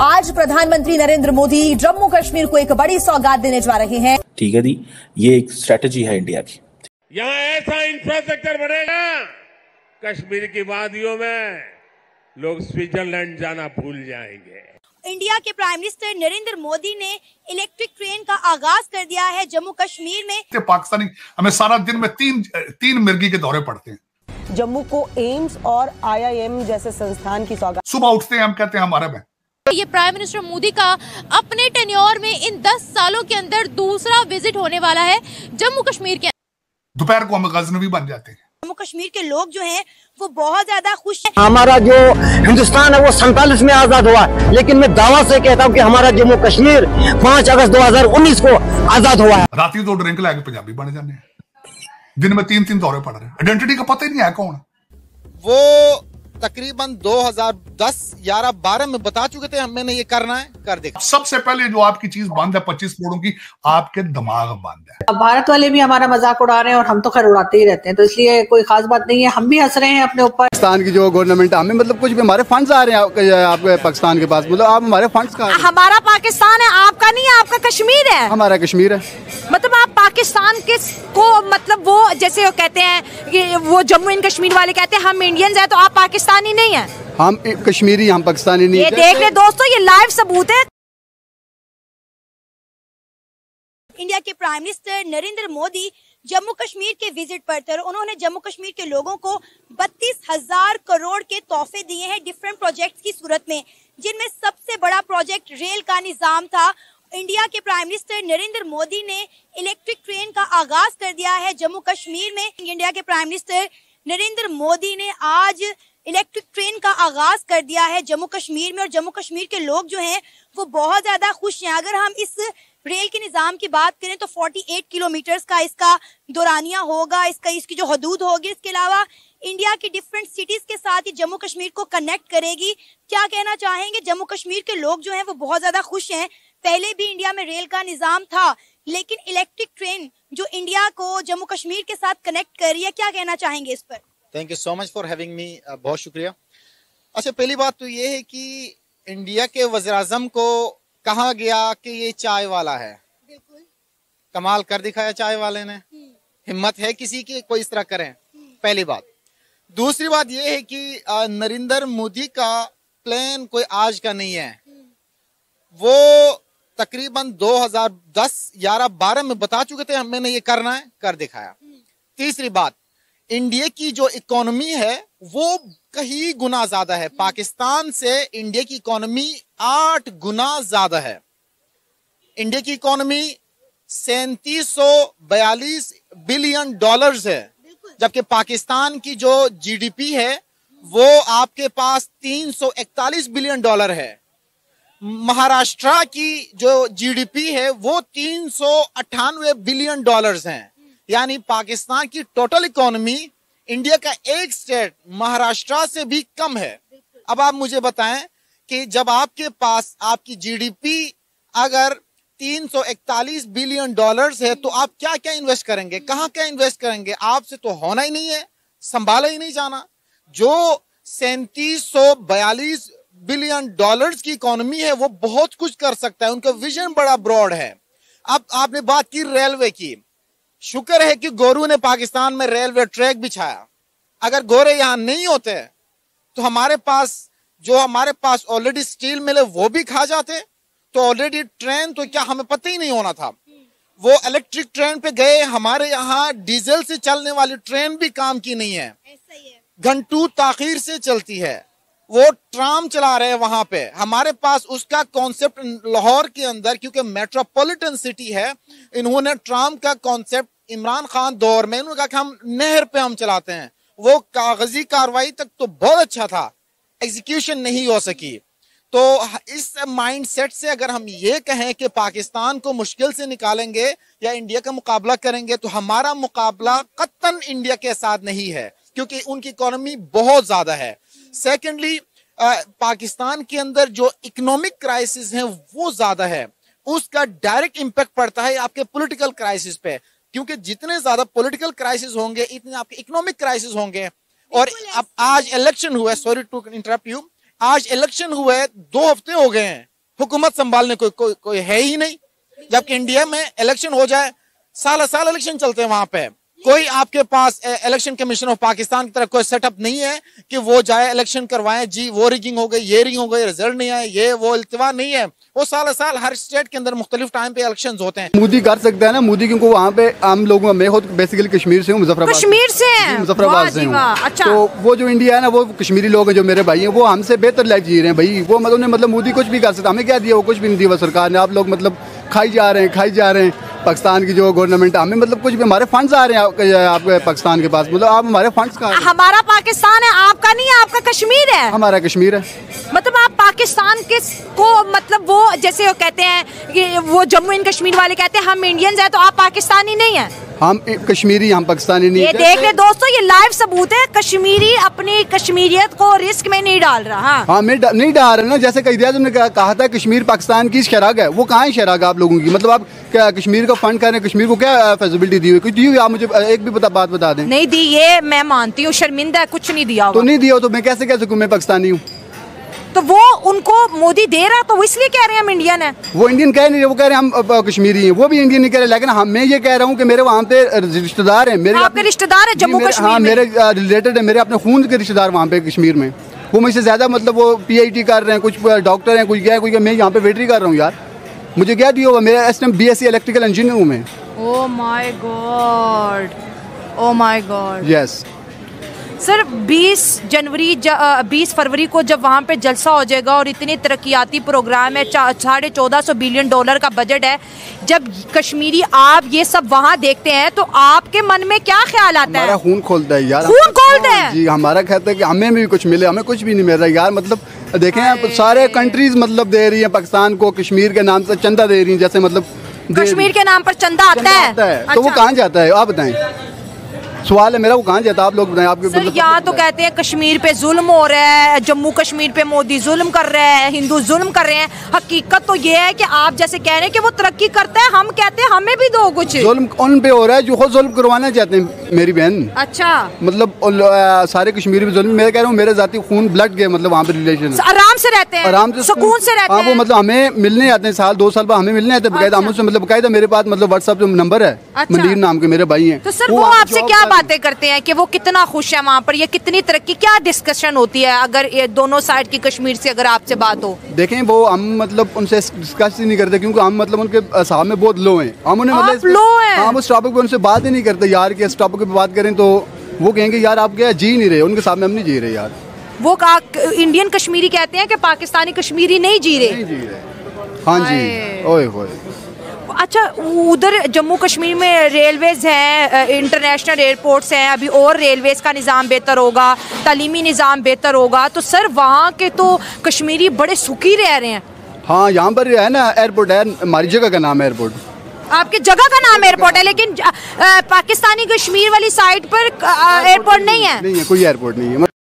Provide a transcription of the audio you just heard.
आज प्रधानमंत्री नरेंद्र मोदी जम्मू कश्मीर को एक बड़ी सौगात देने जा रहे हैं। ठीक है दी ये एक स्ट्रेटजी है इंडिया की। यहाँ ऐसा इंफ्रास्ट्रक्चर बनेगा कश्मीर की वादियों में लोग स्विट्जरलैंड जाना भूल जाएँगे। इंडिया के प्राइम मिनिस्टर नरेंद्र मोदी ने इलेक्ट्रिक ट्रेन का आगाज़ कर दिया है जम्मू कश्मीर में। पाकिस्तानी हमें सारा दिन में तीन तीन मिर्गी के दौरे पड़ते हैं। जम्मू को एम्स और आईआईएम जैसे संस्थान की सौगात। सुबह उठते हैं हम कहते हैं हमारे में ये प्राइम मिनिस्टर मोदी का अपने टेन्योर में इन 10 सालों के अंदर दूसरा विज़िट होने वाला है जम्मू कश्मीर के दोपहर को हम गजनवी बन जाते हैं। जम्मू कश्मीर के लोग जो हैं वो बहुत ज़्यादा खुश हैं। हमारा जो हिंदुस्तान है वो सैतालीस में आज़ाद हुआ लेकिन मैं दावा से कहता हूँ कि हमारा जम्मू कश्मीर पाँच अगस्त 2019 को आज़ाद हुआ है। रात दो ड्रिंक लाके पंजाबी बन जाने दिन में तीन तीन दौरे पड़ रहे आइडेंटिटी का पता ही नहीं है कौन। वो तकरीबन 2010 11 12 में बता चुके थे हमने ये करना है कर देखा। सबसे पहले जो आपकी चीज़ बंद है पच्चीस करोड़ों की आपके दिमाग बंद है। अब भारत वाले भी हमारा मज़ाक उड़ा रहे हैं और हम तो खैर उड़ाते ही रहते हैं तो इसलिए कोई खास बात नहीं है हम भी हंस रहे हैं अपने ऊपर। पाकिस्तान की जो गवर्नमेंट हमें मतलब कुछ भी हमारे फंड्स आ रहे हैं आपके पाकिस्तान के पास मतलब आप हमारे फंड्स का हमारा पाकिस्तान है आपका नहीं है आपका कश्मीर है। हमारा कश्मीर है। मतलब आप पाकिस्तान के को मतलब वो जैसे वो कहते हैं कि वो जम्मू एंड कश्मीर वाले कहते हैं हम इंडियंस हैं तो आप पाकिस्तानी नहीं है। हम कश्मीरी हम पाकिस्तानी नहीं ये देख ले दोस्तों ये लाइव सबूत है। इंडिया के प्राइम मिनिस्टर नरेंद्र मोदी जम्मू कश्मीर के विज़िट पर थे उन्होंने जम्मू कश्मीर के लोगों को बत्तीस हज़ार करोड़ के तोहफे दिए हैं डिफरेंट प्रोजेक्ट्स की सूरत में जिनमें सबसे बड़ा प्रोजेक्ट रेल का निज़ाम था। इंडिया के प्राइम मिनिस्टर नरेंद्र मोदी ने इलेक्ट्रिक ट्रेन का आगाज़ कर दिया है जम्मू कश्मीर में। इंडिया के प्राइम मिनिस्टर नरेंद्र मोदी ने आज इलेक्ट्रिक ट्रेन का आगाज़ कर दिया है जम्मू कश्मीर में और जम्मू कश्मीर के लोग जो हैं, वो बहुत ज़्यादा खुश हैं। अगर हम इस रेल के निज़ाम की बात करें तो 48 किलोमीटर्स का इसका दौरानिया होगा, इसका, इसकी जो हदूद होगी, इसके अलावा इंडिया की डिफरेंट सिटीज़ के साथ ही जम्मू कश्मीर को कनेक्ट करेगी। क्या कहना चाहेंगे? जम्मू कश्मीर के लोग जो हैं, वो बहुत ज़्यादा खुश हैं। पहले भी इंडिया में रेल का निज़ाम था, लेकिन इलेक्ट्रिक ट्रेन जो इंडिया को जम्मू कश्मीर के साथ कनेक्ट कर रही है, क्या कहना चाहेंगे इस पर? Thank you so much for having me बहुत शुक्रिया। अच्छा पहली बात तो ये है कि इंडिया के वजर को कहा गया कि ये चाय वाला है। बिल्कुल। कमाल कर दिखाया चाय वाले ने। हिम्मत है किसी की कोई इस तरह करें? पहली बात। दूसरी बात यह है कि नरेंद्र मोदी का प्लान कोई आज का नहीं है। वो तकरीबन 2010 11 12 में बता चुके थे हमने ये करना है कर दिखाया। तीसरी बात इंडिया की जो इकोनॉमी है वो कहीं गुना ज़्यादा है। पाकिस्तान से इंडिया की इकोनॉमी आठ गुना ज़्यादा है। इंडिया की इकोनॉमी सैतीस सौ बयालीस बिलियन डॉलर्स है। जबकि पाकिस्तान की जो जीडीपी है वो आपके पास तीन सौ इकतालीस बिलियन डॉलर है। महाराष्ट्र की जो जीडीपी है वो तीन सौ अट्ठानवे बिलियन डॉलर्स हैं। यानी पाकिस्तान की टोटल इकोनॉमी इंडिया का एक स्टेट महाराष्ट्र से भी कम है। अब आप मुझे बताएँ कि जब आपके पास आपकी जीडीपी अगर 341 बिलियन डॉलर्स है तो आप क्या क्या इन्वेस्ट करेंगे? कहाँ क्या इन्वेस्ट करेंगे? आपसे तो होना ही नहीं है संभाला ही नहीं जाना। जो सैतीस बिलियन डॉलर्स की इकोनॉमी है वो बहुत कुछ कर सकता है। उनका विजन बड़ा ब्रॉड है। अब आपने बात की रेलवे की। शुक्र है कि गोरू ने पाकिस्तान में रेलवे ट्रैक बिछाया। अगर गोरे यहाँ नहीं होते तो हमारे पास जो हमारे पास ऑलरेडी स्टील मिले वो भी खा जाते। तो ऑलरेडी ट्रेन तो क्या हमें पता ही नहीं होना था। वो इलेक्ट्रिक ट्रेन पे गए हमारे यहाँ डीजल से चलने वाली ट्रेन भी काम की नहीं है। घंटू ताखिर से चलती है। वो ट्राम चला रहे हैं वहाँ पे। हमारे पास उसका कॉन्सेप्ट लाहौर के अंदर, क्योंकि मेट्रोपॉलिटन सिटी है, इन्होंने ट्राम का कॉन्सेप्ट इमरान खान दौर में, इन्होंने कहा कि हम नहर पे हम चलाते हैं। वो कागज़ी कार्रवाई तक तो बहुत अच्छा था। एग्जीक्यूशन नहीं हो सकी। तो इस माइंडसेट से अगर हम ये कहें कि पाकिस्तान को मुश्किल से निकालेंगे या इंडिया का मुकाबला करेंगे तो हमारा मुकाबला कत्तन इंडिया के साथ नहीं है, क्योंकि उनकी इकोनॉमी बहुत ज़्यादा है। सेकेंडली पाकिस्तान के अंदर जो इकोनॉमिक क्राइसिस है वो ज़्यादा है। उसका डायरेक्ट इंपैक्ट पड़ता है आपके पॉलिटिकल क्राइसिस पे। क्योंकि जितने ज़्यादा पॉलिटिकल क्राइसिस होंगे इतने आपके इकोनॉमिक क्राइसिस होंगे। और अब आज इलेक्शन हुआ है सॉरी टू इंटरप्ट यू आज इलेक्शन हुए दो हफ़्ते हो गए हैं। हुकूमत संभालने कोई कोई कोई है ही नहीं। जबकि इंडिया में इलेक्शन हो जाए साल साल इलेक्शन चलते हैं वहाँ पे। कोई आपके पास इलेक्शन कमीशन ऑफ़ पाकिस्तान की तरफ़ कोई सेटअप नहीं है कि वो जाए इलेक्शन करवाए जी वो रिगिंग हो गई ये रिगिंग हो गई रिज़ल्ट नहीं आए ये वो इल्तवा नहीं है। वो साल साल हर स्टेट के अंदर मुख्तलिफ़ टाइम पे इलेक्शन होते हैं। मोदी कर सकता है ना मोदी क्योंकि वहाँ पे हम लोगों मैं खुद बेसिकली कश्मीर से हूँ मुजफ्फराबाद कश्मीर से? मुजफ्फराबाद से हूँ। अच्छा। तो वो जो इंडिया है ना वो कश्मीरी लोग हैं जो मेरे भाई हैं वो हमसे बेहतर लाइफ जी रहे हैं भाई। वो मतलब मतलब मोदी कुछ भी कर सकता हमें क्या दिया वो कुछ भी नहीं दिया सरकार ने। आप लोग मतलब खाई जा रहे हैं खाई जा रहे हैं। पाकिस्तान की जो गवर्नमेंट हमें मतलब कुछ भी हमारे फंड्स आ रहे हैं आप- आपके पाकिस्तान के पास मतलब आप हमारे फंड्स का हमारा पाकिस्तान है आपका नहीं है आपका कश्मीर है। हमारा कश्मीर है। मतलब आप पाकिस्तान के को मतलब वो जैसे वो कहते हैं कि वो जम्मू एंड कश्मीर वाले कहते हैं हम इंडियंस हैं तो आप पाकिस्तानी नहीं है। हम कश्मीरी हम पाकिस्तानी नहीं ये देख ले दोस्तों ये लाइव सबूत है। कश्मीरी अपनी कश्मीरियत को रिस्क में नहीं डाल रहा हाँ। हाँ मैं नहीं डाल रहा ना। जैसे कई ने कहा, कहा था कश्मीर पाकिस्तान की शराग है। वो कहाँ है शराग आप लोगों की? मतलब आप क्या कश्मीर का फंड कर रहे हैं? कश्मीर को क्या फैसिलिटी दी हुई? कुछ दी हुई? आप मुझे एक भी बता बात बता दें। नहीं दी ये मैं मानती हूँ शर्मिंदा है कुछ नहीं दिया तो नहीं दिया तो मैं कैसे कह सकूँ? मैं पाकिस्तानी हूँ। तो वो उनको मोदी दे रहा है तो वो इसलिए कह रहे हैं हम इंडियन है। वो इंडियन कह नहीं रहे वो कह रहे हैं हम कश्मीरी हैं। वो भी इंडियन नहीं कह रहे लेकिन हम मैं ये कह रहा हूँ कि मेरे वहाँ पे रिश्तेदार हैं मेरे आपके रिश्तेदार है जम्मू मेरे- कश्मीर हाँ मेरे रिलेटेड है मेरे अपने खून के रिश्तेदार वहाँ पे कश्मीर में। वो मुझसे ज़्यादा मतलब वो पीएचडी कर रहे हैं कुछ डॉक्टर हैं कुछ क्या है कुछ मैं यहाँ पे वेटरी कर रहा हूँ यार। मुझे क्या दिया हुआ मेरा S B S C electrical engineer हूँ मैं। ओ my god oh my god yes sir 20 जनवरी 20 फरवरी को जब वहाँ पे जलसा हो जाएगा और इतने तरक्याती प्रोग्राम है साढ़े चौदह सौ बिलियन डॉलर का बजट है जब कश्मीरी आप ये सब वहाँ देखते हैं तो आपके मन में क्या ख्याल आता हमारा है खून खोलता है यार। खून खोलते हैं? जी हमारा कहता है कि हमें भी कुछ मिले हमें कुछ भी नहीं मिल रहा यार मतलब देखें आप सारे कंट्रीज़ मतलब दे रही है पाकिस्तान को कश्मीर के नाम से चंदा दे रही है जैसे मतलब कश्मीर के नाम पर चंदा आता है। तो वो अच्छा। कहाँ जाता है? आप बताएँ। सवाल है मेरा वो कहाँ जाता है? आप लोग बताएँ आपके सर मतलब यहाँ तो कहते हैं कश्मीर पे जुल्म हो रहा है जम्मू कश्मीर पे मोदी जुल्म कर रहे हैं हिंदू जुल्म कर रहे हैं। हकीकत तो ये है कि आप जैसे कह रहे हैं कि वो तरक्की करता है हम कहते हैं हमें भी दो कुछ। जुल्म उन पे हो रहा है जो खुद जुल्म करवाना चाहते हैं मेरी बहन। अच्छा। मतलब सारे कश्मीर भी जुल्म मैं कह रहा हूँ मेरे जाती खून ब्लड के मतलब वहाँ पे रिलेशन आराम से रहते हैं आराम से सुकून से रहते हाँ वो मतलब हमें मिलने आते हैं साल दो साल बाद हमें मिलने आते हैं बकायदा हम उससे मतलब बकायदा मेरे पास मतलब व्हाट्सएप जो नंबर है अच्छा। मंदीर नाम के मेरे भाई हैं। तो सर वो आपसे क्या बातें करते हैं कि वो कितना खुश है वहाँ पर ये कितनी तरक्की क्या डिस्कशन होती है अगर ये दोनों साइड की कश्मीर से अगर आपसे बात हो? देखें वो हम मतलब उनसे डिस्कस ही नहीं करते क्योंकि हम मतलब उनके साहब में बहुत लो हैं। हम उन्हें मतलब इस पे- हैं? हम उस टॉपिक पे उनसे बात ही नहीं करते यार कि इस टॉपिक पे बात करें तो वो कहेंगे यार आप क्या जी नहीं रहे? उनके सामने हम नहीं जी रहे यार। वो का, इंडियन कश्मीरी कहते हैं कि पाकिस्तानी कश्मीरी नहीं जी रहे? नहीं जी रहे। हाँ जी। ओए होए। अच्छा उधर जम्मू कश्मीर में रेलवेज हैं इंटरनेशनल एयरपोर्ट्स हैं अभी और रेलवेज का निज़ाम बेहतर होगा तलीमी निज़ाम बेहतर होगा तो सर वहाँ के तो कश्मीरी बड़े सुखी रह रहे हैं। हाँ यहाँ पर है ना एयरपोर्ट है हमारी जगह का नाम है एयरपोर्ट आपकी जगह का नाम एयरपोर्ट है लेकिन पाकिस्तानी कश्मीर वाली साइड पर एयरपोर्ट नहीं है? नहीं है कोई एयरपोर्ट नहीं है।